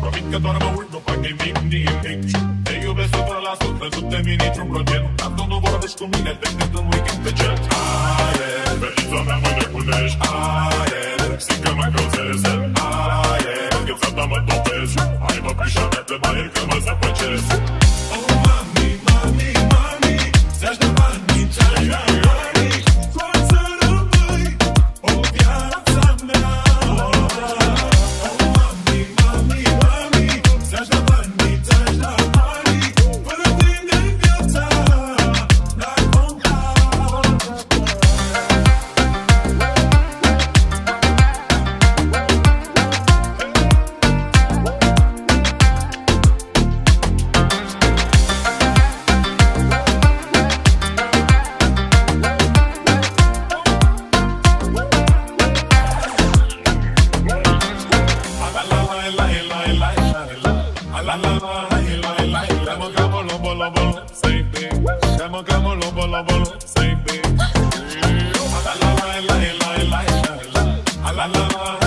Promit că doar mă uit după nimic, nimic. Te iubesc 100%, nu te min niciun procent Acum nu vorbești cu mine, te aștept în weekend pe jet Aer, fetița mea mă nebunești. Aer, simt că mai I love you.